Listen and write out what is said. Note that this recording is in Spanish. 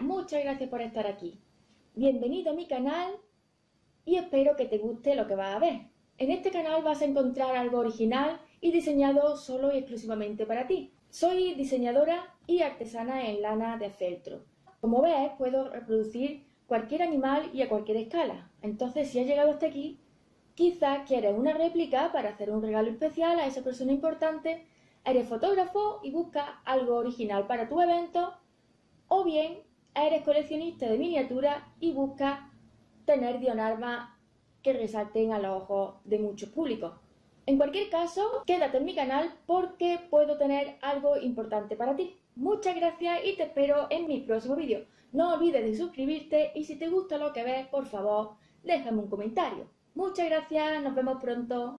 muchas gracias por estar aquí. Bienvenido a mi canal y espero que te guste lo que vas a ver. En este canal vas a encontrar algo original y diseñado solo y exclusivamente para ti. Soy diseñadora y artesana en lana de feltro. Como ves, puedo reproducir cualquier animal y a cualquier escala. Entonces, si has llegado hasta aquí, quizás quieres una réplica para hacer un regalo especial a esa persona importante, eres fotógrafo y buscas algo original para tu evento, o bien eres coleccionista de miniaturas y buscas tener dionarmas que resalten a los ojos de muchos públicos. En cualquier caso, quédate en mi canal porque puedo tener algo importante para ti. Muchas gracias y te espero en mi próximo vídeo. No olvides de suscribirte y si te gusta lo que ves, por favor, déjame un comentario. Muchas gracias, nos vemos pronto.